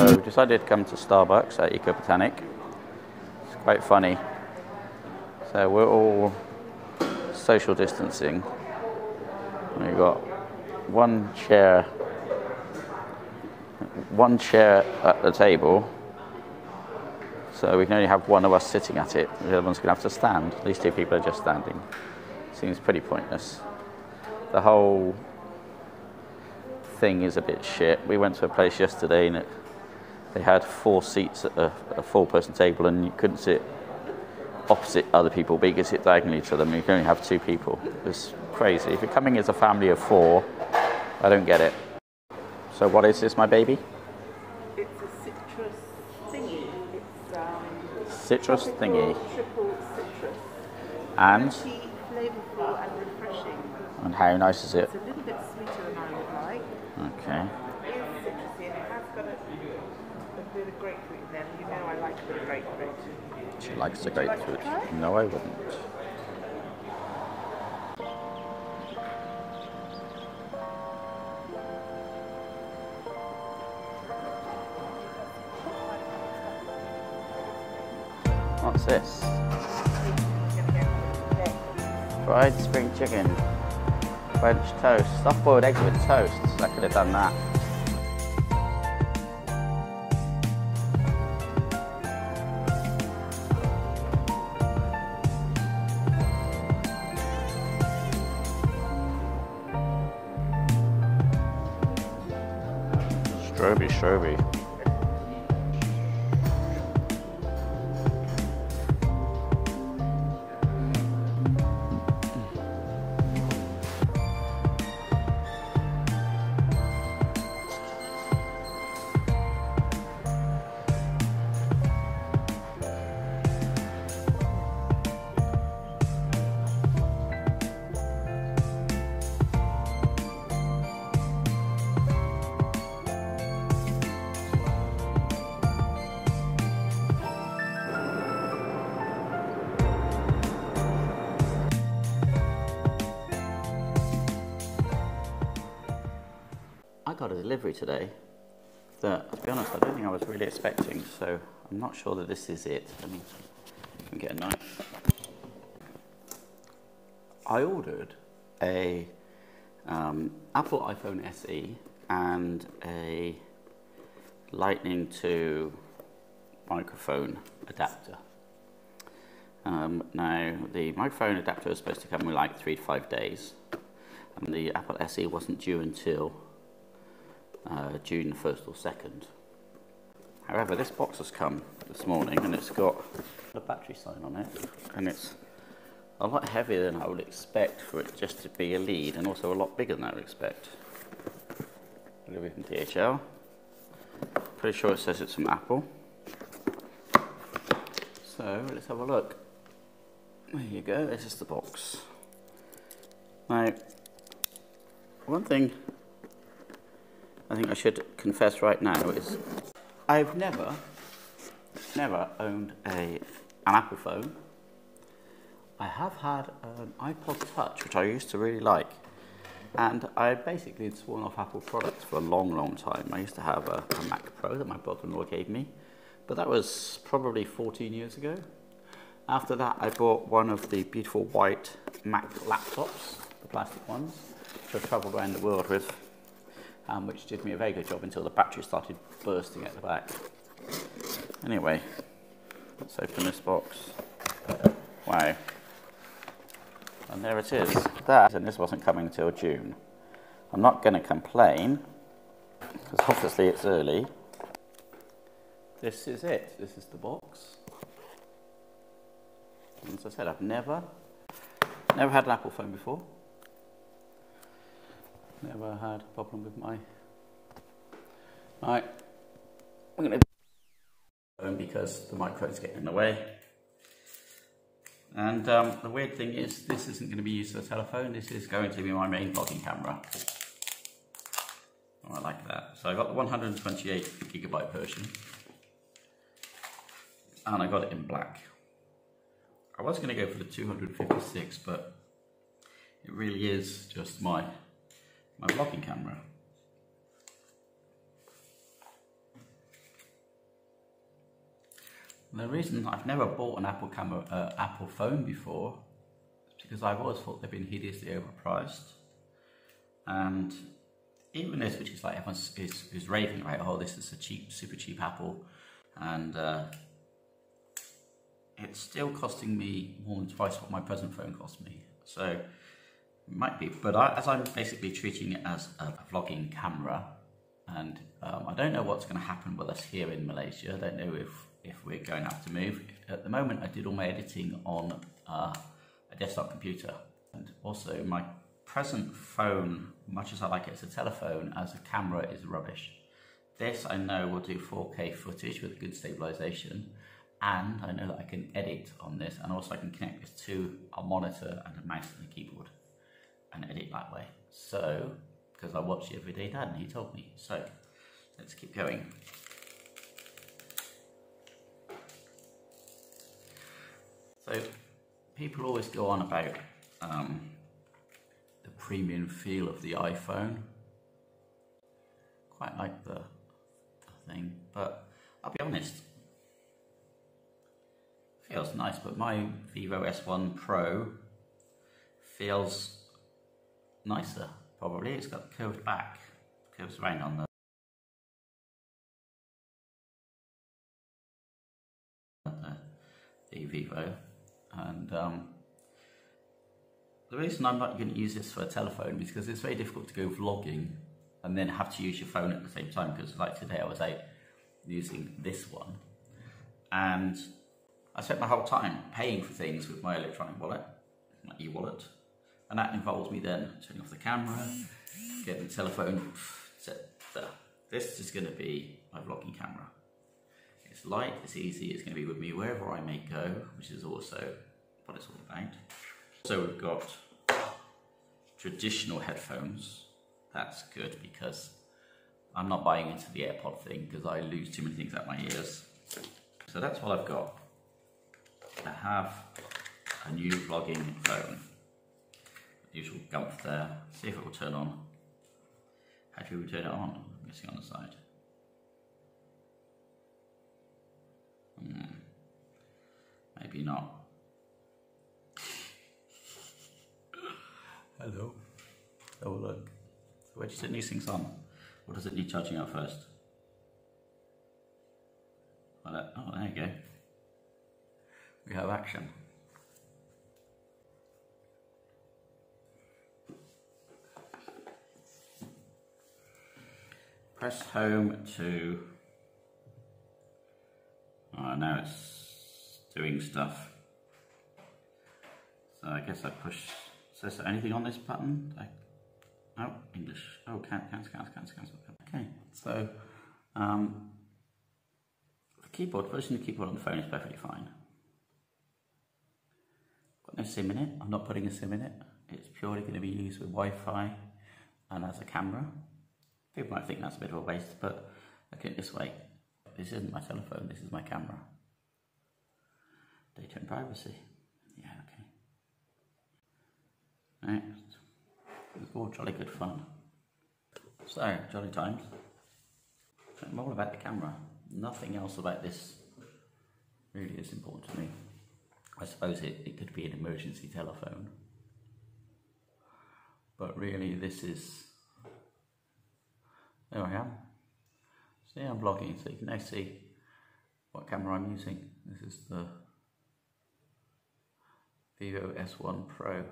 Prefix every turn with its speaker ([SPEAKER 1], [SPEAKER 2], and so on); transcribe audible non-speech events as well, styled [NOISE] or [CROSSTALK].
[SPEAKER 1] So we decided to come to Starbucks at Eco Botanic. It's quite funny. So we're all social distancing. We've got one chair, one chair at the table. So we can only have one of us sitting at it. The other one's to have to stand. These two people are just standing. Seems pretty pointless. The whole thing is a bit shit. We went to a place yesterday and it, they had four seats at a, a four person table and you couldn't sit opposite other people, but you could sit diagonally to them. You can only have two people. It's crazy. If you're coming as a family of four, I don't get it. So what is this, my baby?
[SPEAKER 2] It's a citrus thingy. It's um,
[SPEAKER 1] Citrus thingy.
[SPEAKER 2] triple citrus.
[SPEAKER 1] And
[SPEAKER 2] Tea, flavourful and refreshing.
[SPEAKER 1] and how nice is it?
[SPEAKER 2] It's a little bit sweeter than I would like.
[SPEAKER 1] Okay.
[SPEAKER 2] It is citrusy and it has got a, a bit grapefruit there. You know I like of grapefruit.
[SPEAKER 1] She likes the
[SPEAKER 2] you like
[SPEAKER 1] grapefruit. No, I wouldn't. What's this? Fried spring chicken. French toast. Soft boiled eggs with toast. I could have done that. Stroby, stroby. Got a delivery today that, to be honest, I don't think I was really expecting, so I'm not sure that this is it. Let me, let me get a knife. I ordered a um, Apple iPhone SE and a Lightning to microphone adapter. Um, now, the microphone adapter was supposed to come in like three to five days, and the Apple SE wasn't due until uh, June 1st or 2nd. However, this box has come this morning and it's got a battery sign on it, and it's a lot heavier than I would expect for it just to be a lead, and also a lot bigger than I would expect. Delivery from DHL. Pretty sure it says it's from Apple. So let's have a look. There you go, this is the box. Now, one thing I think I should confess right now is I've never, never owned a, an Apple phone. I have had an iPod Touch, which I used to really like. And I basically had sworn off Apple products for a long, long time. I used to have a, a Mac Pro that my brother-in-law gave me, but that was probably 14 years ago. After that, I bought one of the beautiful white Mac laptops, the plastic ones, which I've travelled around the world with, um, which did me a very good job until the battery started bursting at the back. Anyway, let's open this box. Wow. And there it is. That, and this wasn't coming until June. I'm not going to complain, because obviously it's early. This is it. This is the box. And as I said, I've never, never had an Apple phone before. Never had a problem with my. Right, I'm going to because the microphone's getting in the way. And um, the weird thing is, this isn't going to be used for a telephone. This is going to be my main vlogging camera. Oh, I like that. So I got the 128 gigabyte version, and I got it in black. I was going to go for the 256, but it really is just my my vlogging camera. The reason I've never bought an Apple camera, uh, Apple phone before, is because I've always thought they've been hideously overpriced. And even this, which is like everyone is, is raving about, oh, this is a cheap, super cheap Apple, and uh, it's still costing me more than twice what my present phone cost me. So might be, but I, as I'm basically treating it as a vlogging camera, and um, I don't know what's going to happen with us here in Malaysia. I don't know if if we're going to have to move. At the moment, I did all my editing on uh, a desktop computer, and also my present phone, much as I like it as a telephone, as a camera is rubbish. This I know will do 4K footage with good stabilization, and I know that I can edit on this, and also I can connect this to a monitor and a mouse and a keyboard, and edit that way. So, because I watched The Everyday Dad, and he told me. So, let's keep going. So, people always go on about um, the premium feel of the iPhone. Quite like the, the thing, but I'll be honest, feels nice, but my Vivo S1 Pro feels nicer, probably. It's got curved back, curves around on the the Vivo and um, the reason I'm not going to use this for a telephone is because it's very difficult to go vlogging and then have to use your phone at the same time because like today I was out using this one. And I spent my whole time paying for things with my electronic wallet, my e-wallet, and that involves me then turning off the camera, getting the telephone, etc. This is going to be my vlogging camera. It's light, it's easy, it's going to be with me wherever I may go, which is also what it's all about. So we've got traditional headphones. That's good because I'm not buying into the AirPod thing because I lose too many things out my ears. So that's what I've got. I have a new vlogging phone. Usual gump there. See if it will turn on. How do we turn it on? I'm guessing on the side. Hmm. Maybe not. [LAUGHS] Hello. Oh look. So where do you set these things on? Or does it need charging up first? Well, oh, there you go. We have action. Press home to Oh, now it's doing stuff. So I guess I push, is there anything on this button? Oh, English. Oh, can't, can't, can't, can't, can't. Okay, so um, the keyboard, pushing the keyboard on the phone is perfectly fine. Got no SIM in it, I'm not putting a SIM in it. It's purely going to be used with Wi-Fi and as a camera. People might think that's a bit of a waste, but look at it this way. This isn't my telephone, this is my camera. Data and privacy. Yeah, okay. Next. It's all jolly good fun. So, jolly times. I'm all about the camera. Nothing else about this really is important to me. I suppose it, it could be an emergency telephone. But really this is there I am. See, I'm vlogging, so you can now see what camera I'm using. This is the Vivo S1 Pro.